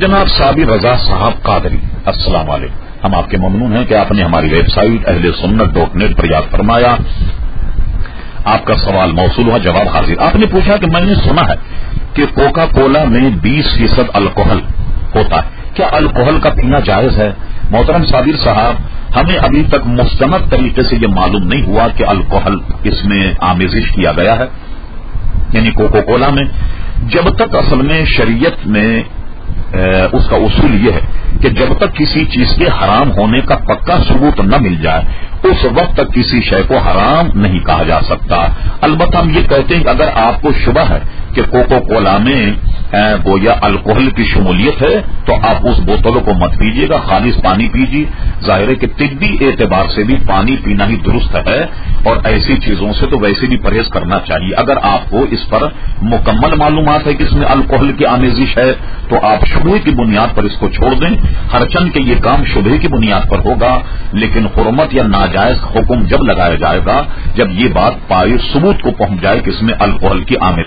जनाब साबिर रजा साहब कादरी, अस्सलाम वालेकुम हम आपके ममनून हैं कि आपने हमारी वेबसाइट अहले सुन्नत डॉट नेट पर याद फरमाया। आपका सवाल मौसू हुआ, जवाब हाजिर। आपने पूछा कि मैंने सुना है कि कोका कोला में 20 फ़ीसद अल्कोहल होता है। क्या अल्कोहल का पीना जायज़ है? मोहतरम साबिर साहब, हमें अभी तक मुस्तमद तरीके से यह मालूम नहीं हुआ कि अल्कोहल इसमें आमेजिश किया गया है। यानी कोको कोला में, जब तक असल में शरीयत में उसका उसूल यह है कि जब तक किसी चीज़ के हराम होने का पक्का सबूत न मिल जाए, उस वक्त तक किसी शय को हराम नहीं कहा जा सकता। अलबत् हम ये कहते हैं कि अगर आपको शुभ है कि कोको कोला में गोया अल्कोहल की शमूलियत है तो आप उस बोतलों को मत पीजिएगा, खालिश पानी पीजिए। ज़ाहिर है कि तिब्बी एतबार से भी पानी पीना ही दुरुस्त है, और ऐसी चीज़ों से तो वैसे भी परहेज करना चाहिए। अगर आपको इस पर मुकम्मल मालूम है कि इसमें अल्कोहल की आमेजिश है तो आप शुभ की बुनियाद पर इसको छोड़ दें। हरचंद के ये काम शुभ की बुनियाद पर होगा, लेकिन हुरमत या नाजायज हुक्म जब लगाया जाएगा, जब ये बात पाए सबूत को पहुँच जाए कि इसमें अल्कोहल की आमेज